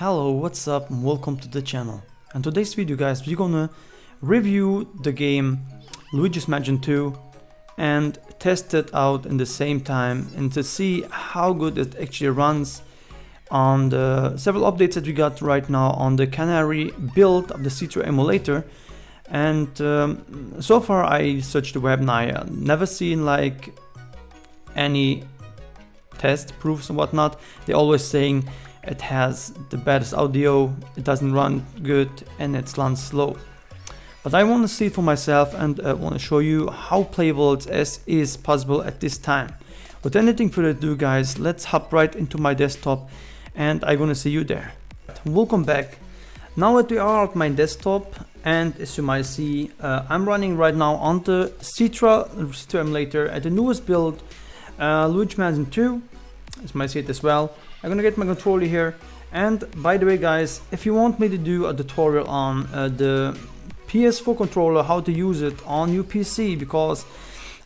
Hello, what's up and welcome to the channel. And today's video guys, we're gonna review the game Luigi's Mansion 2 and test it out in the same time and to see how good it actually runs on the several updates that we got right now on the Canary build of the Citra emulator and um, so far I searched the web and I uh, never seen like any test proofs and whatnot. They're always saying it has the baddest audio, it doesn't run good and it runs slow. But I want to see it for myself and I want to show you how playable it is, is possible at this time. With anything further ado guys, let's hop right into my desktop and I'm gonna see you there. Welcome back. Now that we are at my desktop and as you might see, uh, I'm running right now on the Citra, Citra emulator at the newest build, uh, Luigi Mansion 2, as you might see it as well. I'm gonna get my controller here. And by the way guys if you want me to do a tutorial on uh, the PS4 controller how to use it on your PC because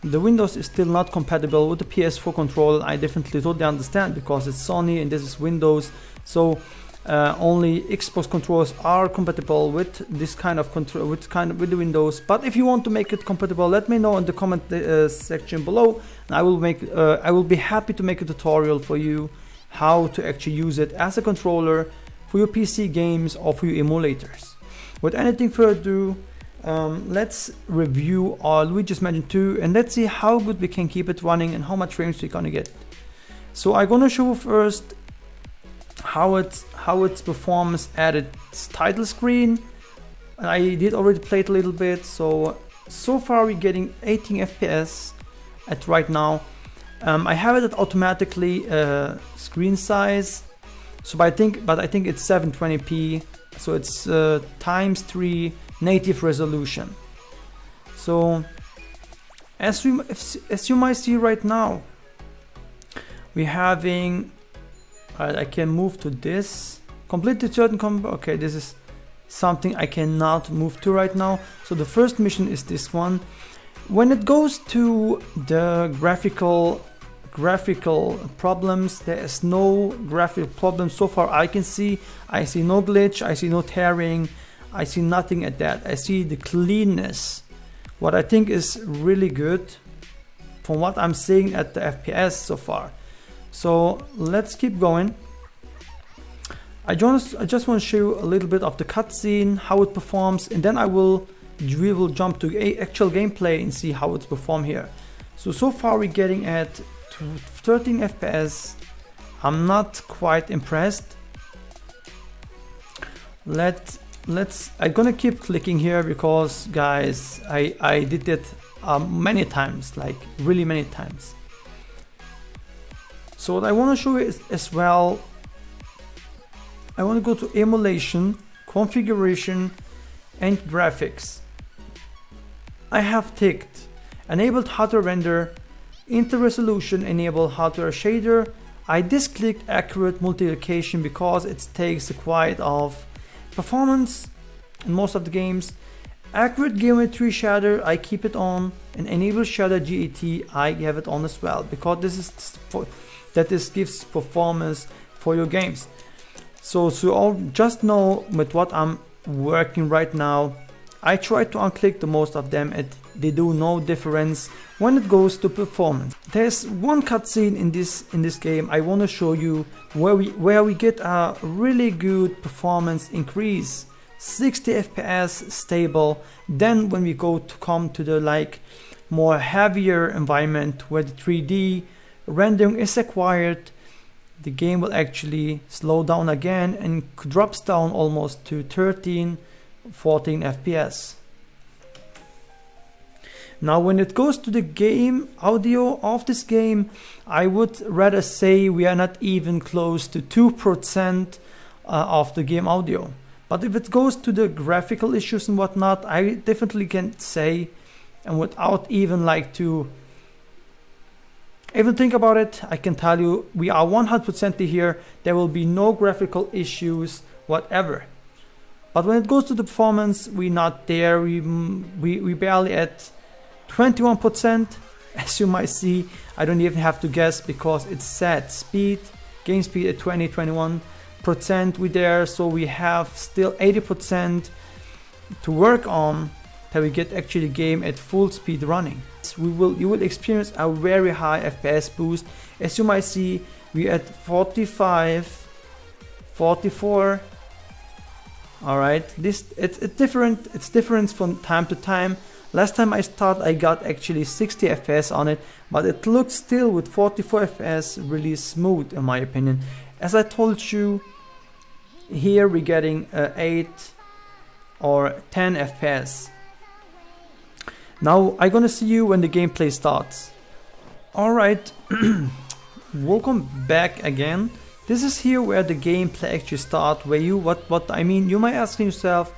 the Windows is still not compatible with the PS4 controller I definitely totally understand because it's Sony and this is Windows. So uh, only Xbox controllers are compatible with this kind of control with kind of with the Windows. But if you want to make it compatible let me know in the comment uh, section below and I will make uh, I will be happy to make a tutorial for you how to actually use it as a controller for your PC games or for your emulators. With anything further ado, um, let's review our Luigi's Mansion 2 and let's see how good we can keep it running and how much frames we're gonna get. So I'm gonna show first how it how it performs at its title screen. I did already play it a little bit, so so far we're getting 18 FPS at right now um, I have it at automatically uh, screen size, so but I think but I think it's 720p, so it's uh, times three native resolution. So as we as you might see right now, we're having. I can move to this. Complete the certain combo. Okay, this is something I cannot move to right now. So the first mission is this one. When it goes to the graphical graphical problems. There is no graphical problem so far I can see. I see no glitch. I see no tearing. I see nothing at that. I see the cleanness. What I think is really good from what I'm seeing at the FPS so far. So let's keep going. I just, I just want to show you a little bit of the cutscene how it performs and then I will we will jump to actual gameplay and see how it's performed here. So so far we're getting at 13 FPS. I'm not quite impressed. Let let's I'm gonna keep clicking here because guys I I did it um, many times like really many times. So what I want to show you is as well I want to go to emulation configuration and graphics. I have ticked enabled hardware render Inter resolution enable hardware shader. I disclicked accurate multiplication because it takes quite of performance in most of the games. Accurate geometry shader, I keep it on, and enable shader JIT, I have it on as well because this is for, that this gives performance for your games. So so all just know with what I'm working right now. I try to unclick the most of them. It they do no difference when it goes to performance. There's one cutscene in this in this game. I want to show you where we where we get a really good performance increase. 60 fps stable. Then when we go to come to the like more heavier environment where the 3d rendering is acquired the game will actually slow down again and drops down almost to 13 14 fps now when it goes to the game audio of this game, I would rather say we are not even close to 2% uh, of the game audio. But if it goes to the graphical issues and whatnot, I definitely can say, and without even like to even think about it, I can tell you we are 100% here. There will be no graphical issues whatever. But when it goes to the performance, we're not there. We we we barely at 21% as you might see I don't even have to guess because it's set speed game speed at 20 21 percent we there. So we have still 80 percent to work on that we get actually game at full speed running. We will you will experience a very high fps boost. As you might see we at 45 44 all right this it's, it's different it's different from time to time last time i start i got actually 60 fps on it but it looks still with 44 fps really smooth in my opinion. As i told you here we're getting uh, 8 or 10 fps now I'm gonna see you when the gameplay starts. Alright welcome back again. This is here where the gameplay actually starts where you what what I mean you might ask yourself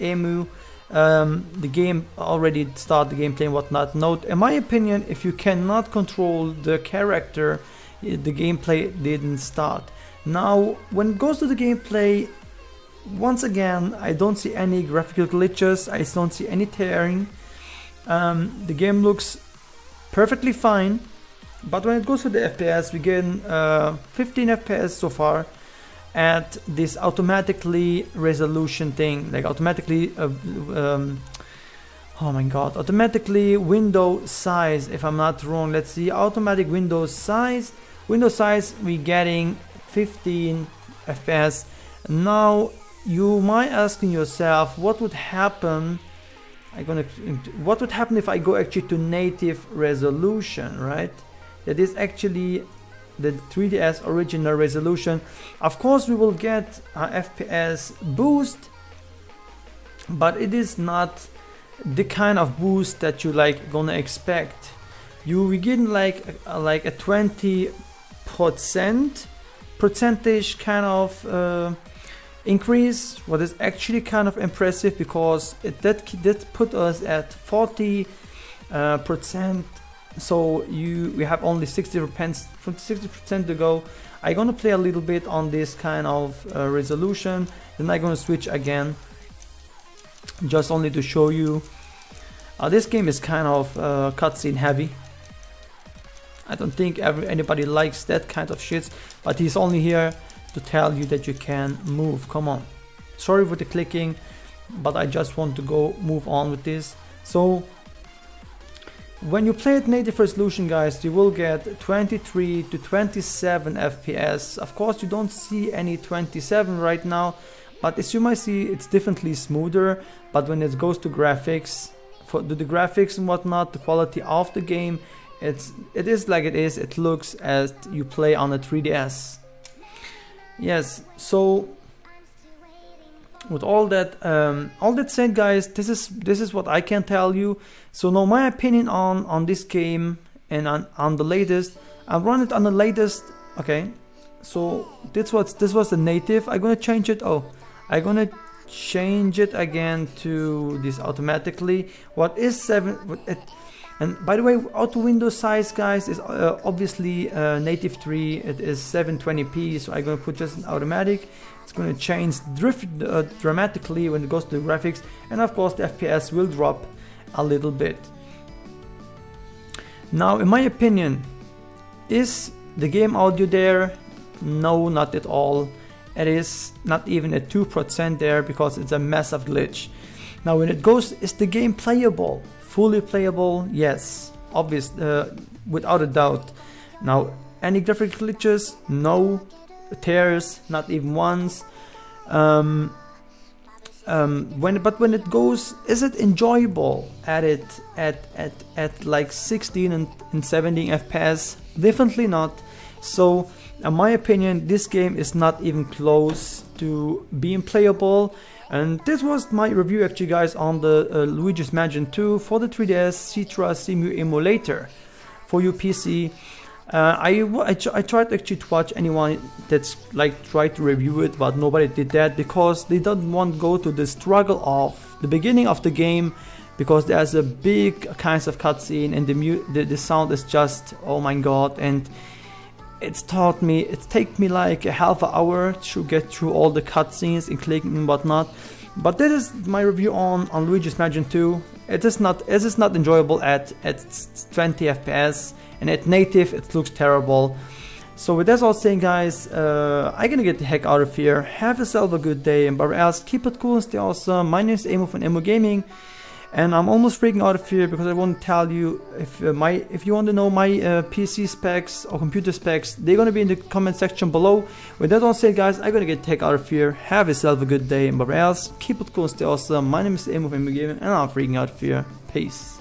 Emu um, the game already start the gameplay and whatnot. Note in my opinion if you cannot control the character the gameplay didn't start. Now, when it goes to the gameplay, once again, I don't see any graphical glitches, I don't see any tearing. Um, the game looks perfectly fine, but when it goes to the FPS, we get uh, 15 FPS so far at this automatically resolution thing, like automatically, uh, um, oh my god, automatically window size, if I'm not wrong, let's see, automatic window size, window size, We're getting 15 FPS. Now you might asking yourself what would happen I'm gonna what would happen if I go actually to native resolution right? That is actually the 3ds original resolution. Of course we will get a FPS boost but it is not the kind of boost that you like gonna expect. You begin like like a 20 percent percentage kind of uh, increase what is actually kind of impressive because it that that put us at 40 uh, percent so you we have only 60 percent 60 percent to go I'm gonna play a little bit on this kind of uh, resolution then I'm gonna switch again just only to show you uh, this game is kind of uh, cutscene heavy I don't think every, anybody likes that kind of shit, but he's only here to tell you that you can move. Come on. Sorry for the clicking, but I just want to go move on with this. So when you play at native resolution guys, you will get 23 to 27 FPS. Of course you don't see any 27 right now, but as you might see it's definitely smoother, but when it goes to graphics, for the, the graphics and whatnot, the quality of the game it's it is like it is. It looks as you play on a 3ds yes so with all that um, all that said guys this is this is what I can tell you. So now my opinion on on this game and on, on the latest I run it on the latest okay? So this was this was the native. I'm gonna change it. Oh I'm gonna change it again to this automatically. What is seven it, and by the way, auto window size, guys, is uh, obviously uh, native 3. It is 720p, so I'm gonna put just an automatic. It's gonna change drift uh, dramatically when it goes to the graphics, and of course the FPS will drop a little bit. Now, in my opinion, is the game audio there? No, not at all. It is not even at 2% there because it's a massive glitch. Now, when it goes, is the game playable? Fully playable, yes, obvious, uh, without a doubt. Now, any graphic glitches? No. Tears? Not even once. Um, um, when but when it goes, is it enjoyable at it at at at like 16 and, and 17 FPS? Definitely not. So, in my opinion, this game is not even close to being playable. And this was my review actually guys on the uh, Luigi's Mansion 2 for the 3DS Citra Simu emulator for your PC. Uh, I, I, I, tried actually to watch anyone that's like tried to review it but nobody did that because they don't want to go to the struggle of the beginning of the game because there's a big kinds of cutscene and the, the, the sound is just oh my god and it's taught me it take me like a half an hour to get through all the cutscenes and clicking and whatnot but this is my review on on Luigi's Mansion 2 it is not it is not enjoyable at at 20 fps and at native it looks terrible So with that all saying guys, uh, I'm gonna get the heck out of here. Have yourself a good day and whatever else, keep it cool and stay awesome. My name is Emu from EmuGaming and I'm almost freaking out of here because I want to tell you if uh, my if you want to know my uh, PC specs or computer specs, they're gonna be in the comment section below. With that all said, guys, I'm gonna get tech out of here. Have yourself a good day, and whatever else, keep it cool and stay awesome. My name is Emu from Gaming, and I'm freaking out of here. Peace.